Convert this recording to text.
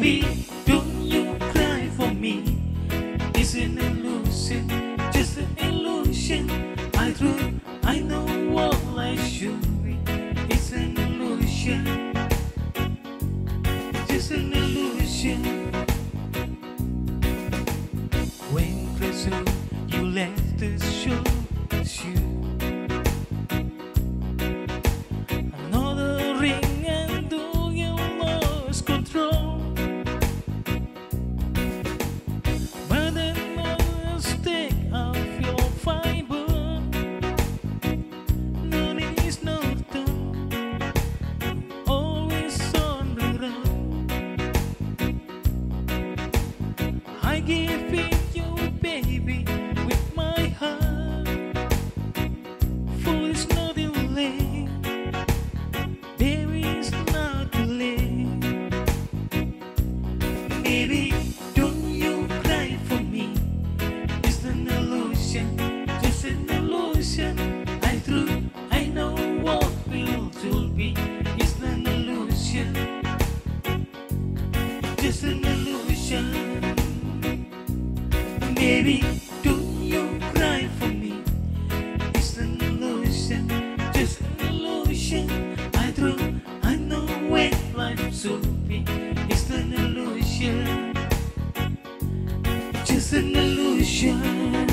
Baby, don't you cry for me. It's an illusion, just an illusion. I through, I know what I should be. It's an illusion, just an illusion. When closer you left the show, shoot. Baby, don't you cry for me. It's an illusion, just an illusion. I through, I know life should be. It's an illusion, just an illusion.